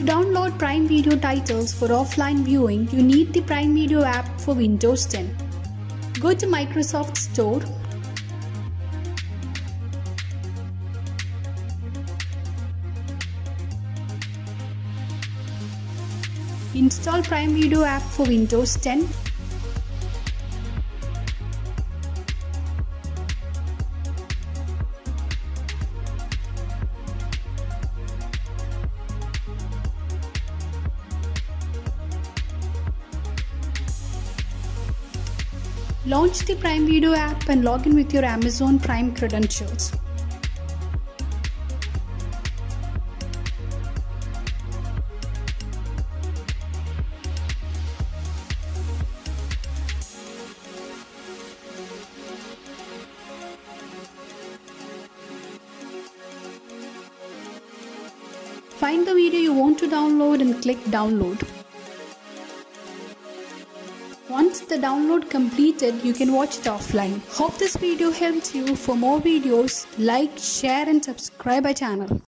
To download Prime Video titles for offline viewing, you need the Prime Video app for Windows 10. Go to Microsoft Store. Install Prime Video app for Windows 10. Launch the Prime Video app and log in with your Amazon Prime credentials. Find the video you want to download and click download. Once the download completed, you can watch it offline. Hope this video helped you. For more videos, like, share and subscribe our channel.